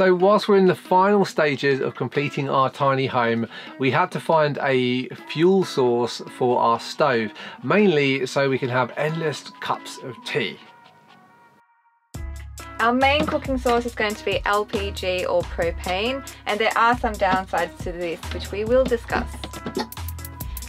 So whilst we're in the final stages of completing our tiny home, we had to find a fuel source for our stove, mainly so we can have endless cups of tea. Our main cooking source is going to be LPG or propane, and there are some downsides to this which we will discuss.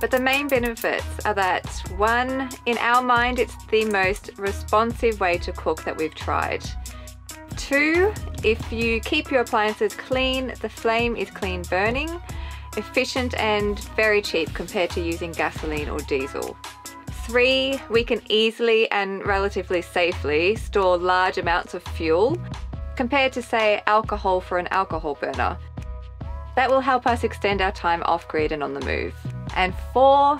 But the main benefits are that one, in our mind, it's the most responsive way to cook that we've tried. Two, if you keep your appliances clean, the flame is clean burning, efficient and very cheap compared to using gasoline or diesel. Three, we can easily and relatively safely store large amounts of fuel compared to say alcohol for an alcohol burner. That will help us extend our time off grid and on the move. And four,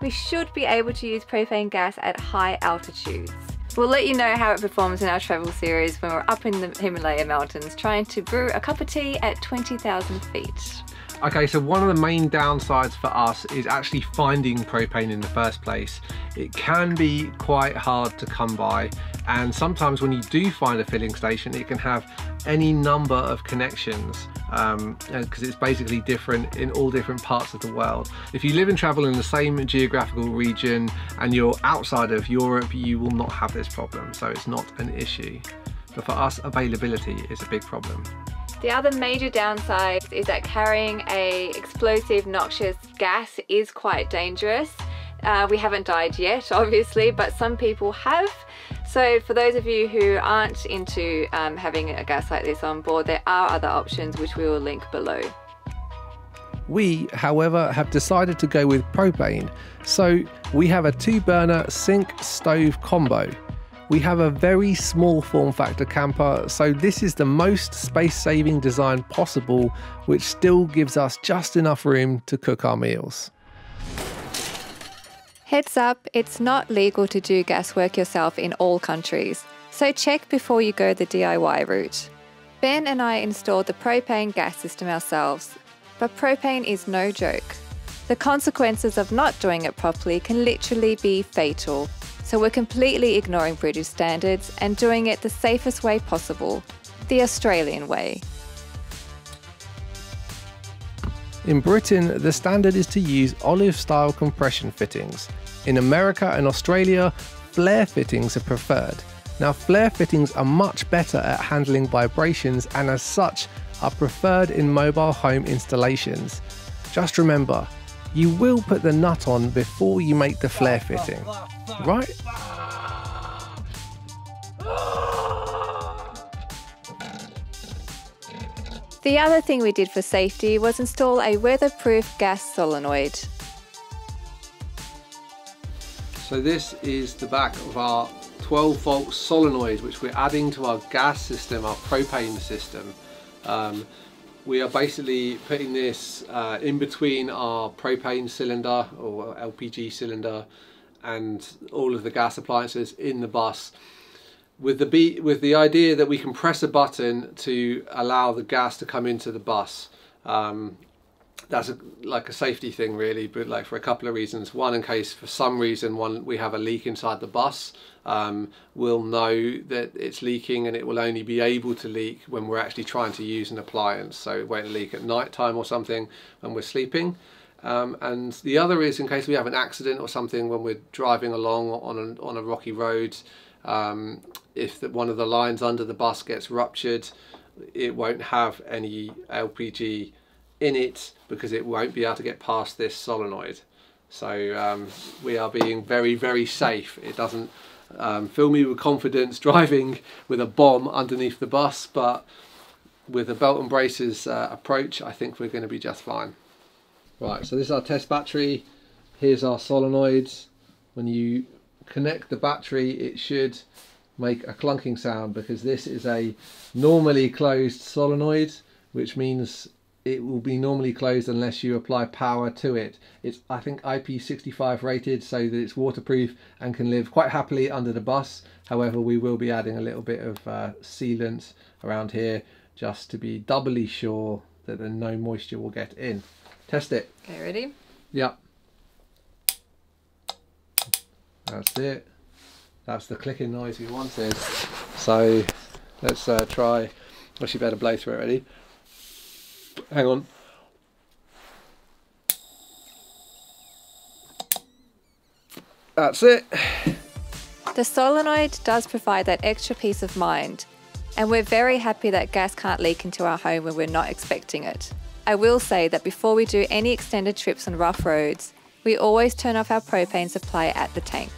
we should be able to use propane gas at high altitudes. We'll let you know how it performs in our travel series when we're up in the Himalaya mountains trying to brew a cup of tea at 20,000 feet. Okay, so one of the main downsides for us is actually finding propane in the first place. It can be quite hard to come by and sometimes when you do find a filling station it can have any number of connections because um, it's basically different in all different parts of the world. If you live and travel in the same geographical region and you're outside of Europe you will not have this problem so it's not an issue. But for us availability is a big problem. The other major downside is that carrying a explosive noxious gas is quite dangerous. Uh, we haven't died yet obviously but some people have so for those of you who aren't into um, having a gas like this on board there are other options which we will link below. We, however, have decided to go with propane, so we have a two burner sink stove combo. We have a very small form factor camper, so this is the most space saving design possible, which still gives us just enough room to cook our meals. Heads up, it's not legal to do gas work yourself in all countries, so check before you go the DIY route. Ben and I installed the propane gas system ourselves, but propane is no joke. The consequences of not doing it properly can literally be fatal, so we're completely ignoring British standards and doing it the safest way possible, the Australian way. In Britain, the standard is to use olive style compression fittings. In America and Australia, flare fittings are preferred. Now, flare fittings are much better at handling vibrations and, as such, are preferred in mobile home installations. Just remember, you will put the nut on before you make the flare fitting, right? The other thing we did for safety was install a weatherproof gas solenoid. So this is the back of our 12 volt solenoid which we're adding to our gas system, our propane system. Um, we are basically putting this uh, in between our propane cylinder or LPG cylinder and all of the gas appliances in the bus with the be with the idea that we can press a button to allow the gas to come into the bus. Um, that's a, like a safety thing really but like for a couple of reasons. One in case for some reason one we have a leak inside the bus um, we'll know that it's leaking and it will only be able to leak when we're actually trying to use an appliance. So it won't leak at night time or something when we're sleeping um, and the other is in case we have an accident or something when we're driving along on a, on a rocky road um, if the, one of the lines under the bus gets ruptured it won't have any LPG in it because it won't be able to get past this solenoid. So um, we are being very, very safe. It doesn't um, fill me with confidence driving with a bomb underneath the bus, but with a belt and braces uh, approach, I think we're going to be just fine. Right, so this is our test battery. Here's our solenoids. When you connect the battery, it should make a clunking sound because this is a normally closed solenoid, which means it will be normally closed unless you apply power to it. It's I think IP65 rated so that it's waterproof and can live quite happily under the bus. However, we will be adding a little bit of uh, sealant around here just to be doubly sure that there no moisture will get in. Test it. Okay, ready? Yep. That's it. That's the clicking noise we wanted. So let's uh, try I should better blow through it, ready? Hang on. That's it. The solenoid does provide that extra peace of mind, and we're very happy that gas can't leak into our home when we're not expecting it. I will say that before we do any extended trips on rough roads, we always turn off our propane supply at the tank.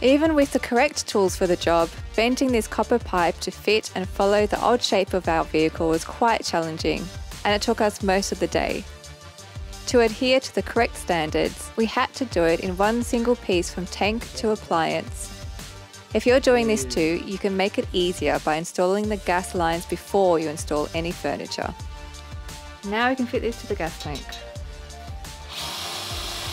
Even with the correct tools for the job, bending this copper pipe to fit and follow the odd shape of our vehicle was quite challenging, and it took us most of the day. To adhere to the correct standards, we had to do it in one single piece from tank to appliance. If you're doing this too, you can make it easier by installing the gas lines before you install any furniture. Now we can fit this to the gas tank.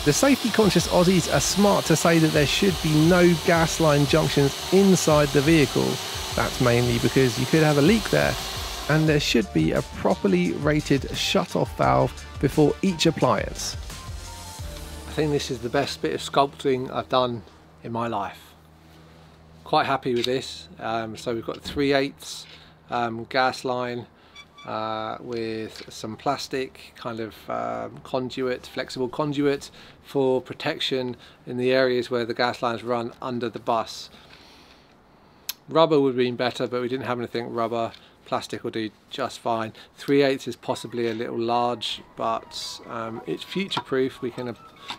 The safety conscious Aussies are smart to say that there should be no gas line junctions inside the vehicle. That's mainly because you could have a leak there, and there should be a properly rated shut off valve before each appliance. I think this is the best bit of sculpting I've done in my life. Quite happy with this. Um, so we've got 3 eighths um, gas line uh, with some plastic kind of um, conduit, flexible conduit for protection in the areas where the gas lines run under the bus. Rubber would have been better, but we didn't have anything rubber. Plastic will do just fine. 3 eighths is possibly a little large, but um, it's future proof. We can uh,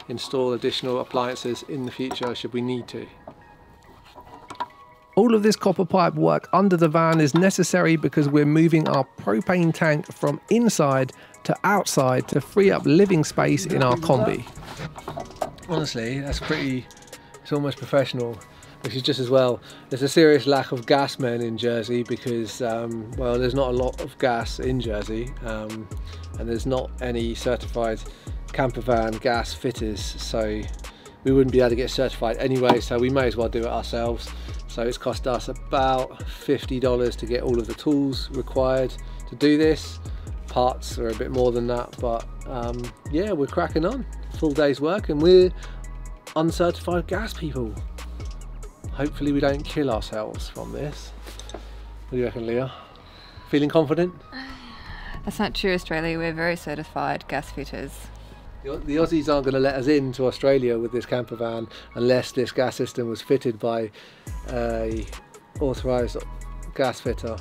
install additional appliances in the future should we need to. All of this copper pipe work under the van is necessary because we're moving our propane tank from inside to outside to free up living space in our combi. Honestly, that's pretty, it's almost professional, which is just as well. There's a serious lack of gas men in Jersey because, um, well, there's not a lot of gas in Jersey um, and there's not any certified camper van gas fitters, so we wouldn't be able to get certified anyway, so we may as well do it ourselves. So it's cost us about $50 to get all of the tools required to do this. Parts are a bit more than that, but um, yeah, we're cracking on. Full day's work and we're uncertified gas people. Hopefully we don't kill ourselves from this. What do you reckon, Leah? Feeling confident? That's not true, Australia. We're very certified gas fitters. The, Aussies aren't going to let us into Australia with this camper van unless this gas system was fitted by a authorised gas fitter.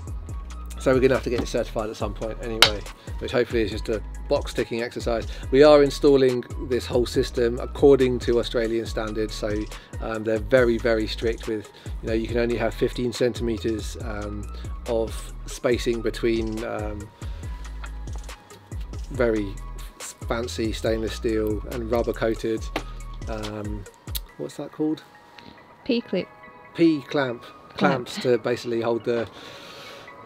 So we're going to have to get it certified at some point anyway, which hopefully is just a box ticking exercise. We are installing this whole system according to Australian standards, so um, they're very, very strict with, you know, you can only have 15 centimetres um, of spacing between um, very fancy stainless steel and rubber coated um, what's that called? P-clip. P clamp. Clamps to basically hold the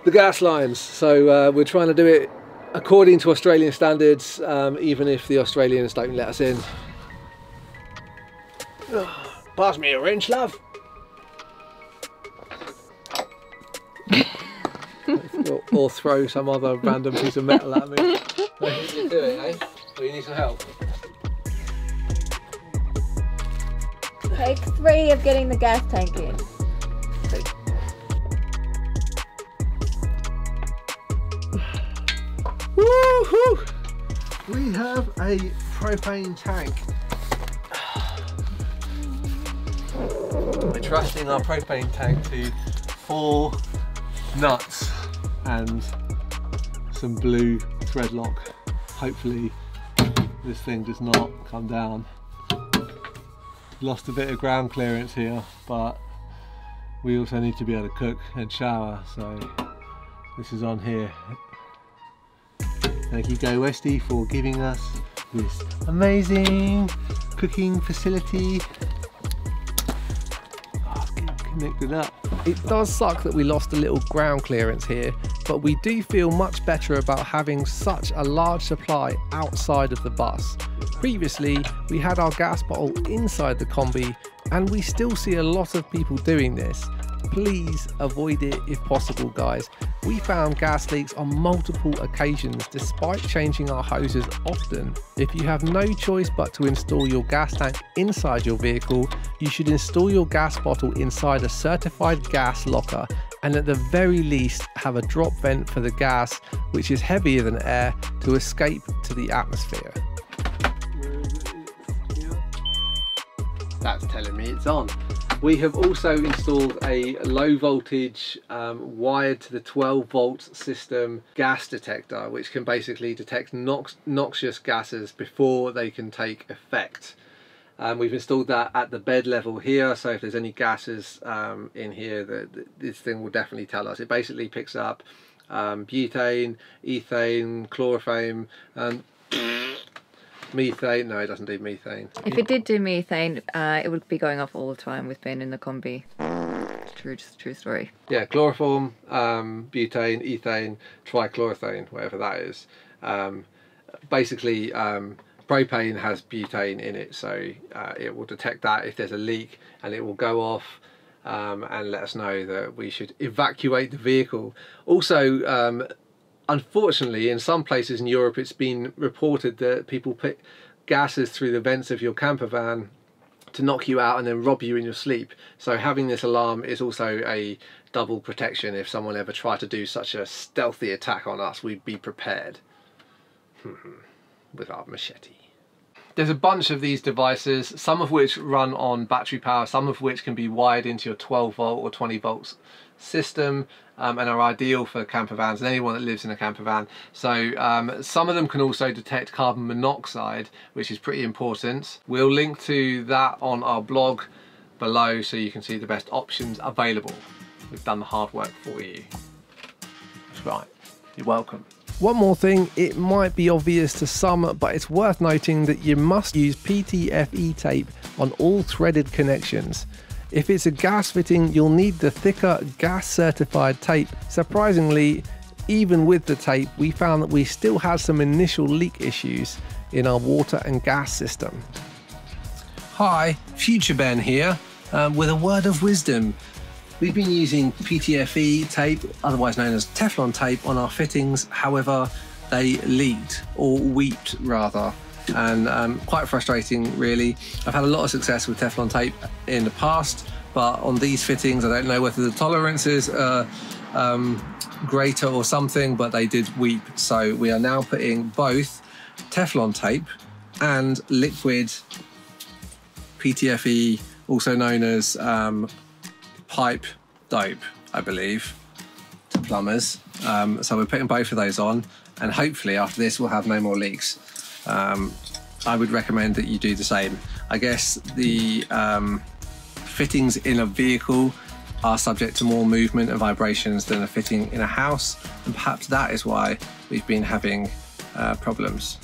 the gas lines. So uh, we're trying to do it according to Australian standards um, even if the Australians don't let us in. Pass me a wrench love. Or, or throw some other random piece of metal at me. Do it, eh? Or you need some help? Take three of getting the gas tank in. Woohoo! We have a propane tank. We're trusting our propane tank to four nuts and some blue thread lock. Hopefully this thing does not come down. Lost a bit of ground clearance here, but we also need to be able to cook and shower, so this is on here. Thank you GoWesty for giving us this amazing cooking facility. Up. It does suck that we lost a little ground clearance here, but we do feel much better about having such a large supply outside of the bus. Previously, we had our gas bottle inside the combi, and we still see a lot of people doing this. Please avoid it if possible, guys. We found gas leaks on multiple occasions despite changing our hoses often. If you have no choice but to install your gas tank inside your vehicle, you should install your gas bottle inside a certified gas locker and at the very least have a drop vent for the gas, which is heavier than air, to escape to the atmosphere. That's telling me it's on. We have also installed a low voltage um, wired to the 12 volt system gas detector which can basically detect nox noxious gases before they can take effect. Um, we've installed that at the bed level here so if there's any gases um, in here the, this thing will definitely tell us. It basically picks up um, butane, ethane, chloroform and Methane? No, it doesn't do methane. If it did do methane, uh, it would be going off all the time with Ben in the combi. True, true story. Yeah, chloroform, um, butane, ethane, trichloroethane, whatever that is. Um, basically, um, propane has butane in it, so uh, it will detect that if there's a leak, and it will go off. Um, and let us know that we should evacuate the vehicle. Also, um, unfortunately, in some places in Europe, it's been reported that people put gases through the vents of your camper van to knock you out and then rob you in your sleep. So having this alarm is also a double protection. If someone ever tried to do such a stealthy attack on us, we'd be prepared with our machete. There's a bunch of these devices, some of which run on battery power, some of which can be wired into your 12 volt or 20 volts system um, and are ideal for camper vans and anyone that lives in a camper van. So um, some of them can also detect carbon monoxide, which is pretty important. We'll link to that on our blog below so you can see the best options available. We've done the hard work for you. That's right. You're welcome. One more thing, it might be obvious to some, but it's worth noting that you must use PTFE tape on all threaded connections. If it's a gas fitting, you'll need the thicker gas certified tape. Surprisingly, even with the tape, we found that we still had some initial leak issues in our water and gas system. Hi, Future Ben here, um, with a word of wisdom. We've been using PTFE tape, otherwise known as Teflon tape, on our fittings. However, they leaked or weeped rather, and um, quite frustrating, really. I've had a lot of success with Teflon tape in the past, but on these fittings, I don't know whether the tolerances are um, greater or something, but they did weep. So we are now putting both Teflon tape and liquid PTFE, also known as um, pipe dope, I believe, to plumbers. Um, so we're putting both of those on, and hopefully after this we'll have no more leaks. Um, I would recommend that you do the same. I guess the um, fittings in a vehicle are subject to more movement and vibrations than a fitting in a house, and perhaps that is why we've been having uh, problems.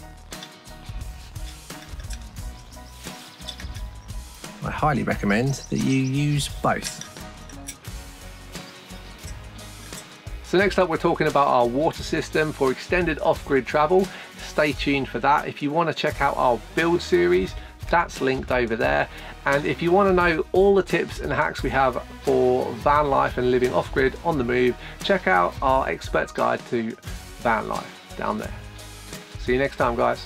I highly recommend that you use both. So next up we're talking about our water system for extended off-grid travel. Stay tuned for that. If you want to check out our build series, that's linked over there. And if you want to know all the tips and hacks we have for van life and living off-grid on the move, check out our expert's guide to van life down there. See you next time guys.